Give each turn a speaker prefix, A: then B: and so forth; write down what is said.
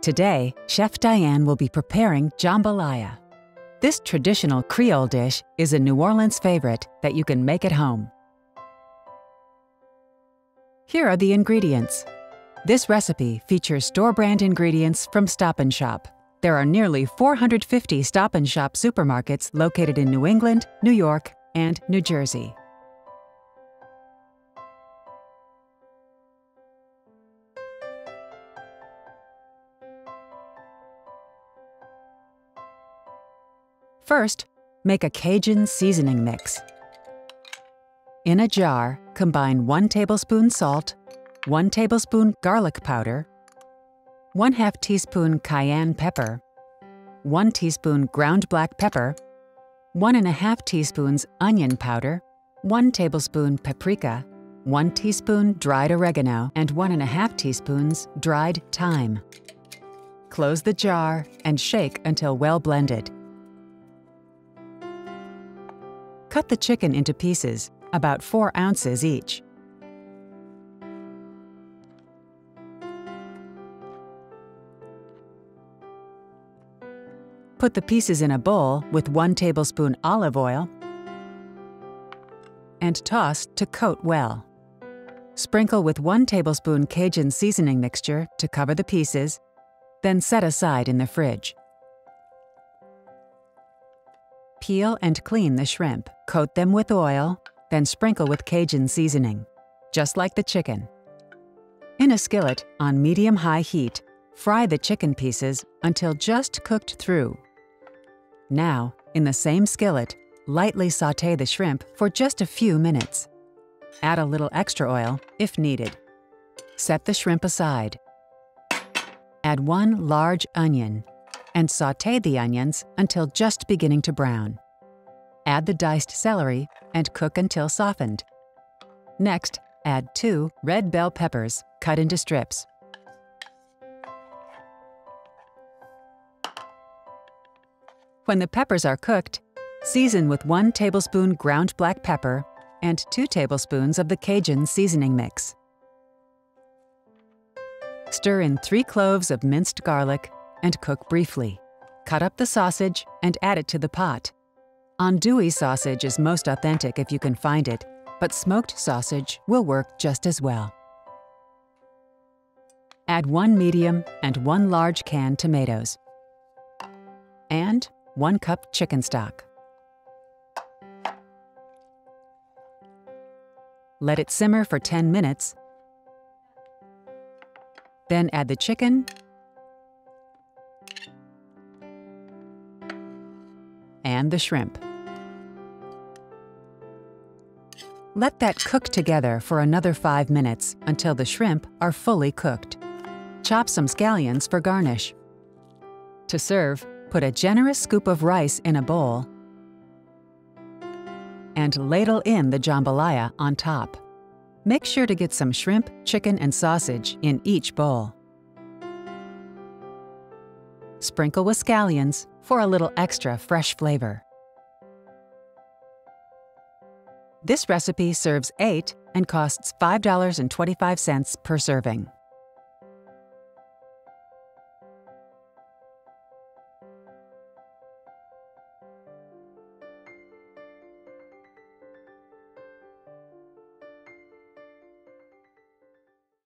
A: Today, Chef Diane will be preparing jambalaya. This traditional Creole dish is a New Orleans favorite that you can make at home. Here are the ingredients. This recipe features store-brand ingredients from Stop & Shop. There are nearly 450 Stop & Shop supermarkets located in New England, New York, and New Jersey. First, make a Cajun seasoning mix. In a jar, combine 1 tablespoon salt, 1 tablespoon garlic powder, 1 2 teaspoon cayenne pepper, 1 teaspoon ground black pepper, 1 1/2 teaspoons onion powder, 1 tablespoon paprika, 1 teaspoon dried oregano, and 1 1/2 teaspoons dried thyme. Close the jar and shake until well blended. Cut the chicken into pieces, about 4 ounces each. Put the pieces in a bowl with 1 tablespoon olive oil and toss to coat well. Sprinkle with 1 tablespoon Cajun seasoning mixture to cover the pieces, then set aside in the fridge. Peel and clean the shrimp. Coat them with oil, then sprinkle with Cajun seasoning, just like the chicken. In a skillet on medium-high heat, fry the chicken pieces until just cooked through. Now, in the same skillet, lightly saute the shrimp for just a few minutes. Add a little extra oil if needed. Set the shrimp aside. Add one large onion and saute the onions until just beginning to brown. Add the diced celery and cook until softened. Next, add two red bell peppers cut into strips. When the peppers are cooked, season with 1 tablespoon ground black pepper and 2 tablespoons of the Cajun seasoning mix. Stir in 3 cloves of minced garlic and cook briefly. Cut up the sausage and add it to the pot. Andouille sausage is most authentic if you can find it, but smoked sausage will work just as well. Add one medium and one large can tomatoes. And 1 cup chicken stock. Let it simmer for 10 minutes. Then add the chicken and the shrimp. Let that cook together for another 5 minutes until the shrimp are fully cooked. Chop some scallions for garnish. To serve, Put a generous scoop of rice in a bowl and ladle in the jambalaya on top. Make sure to get some shrimp, chicken, and sausage in each bowl. Sprinkle with scallions for a little extra fresh flavor. This recipe serves 8 and costs $5.25 per serving.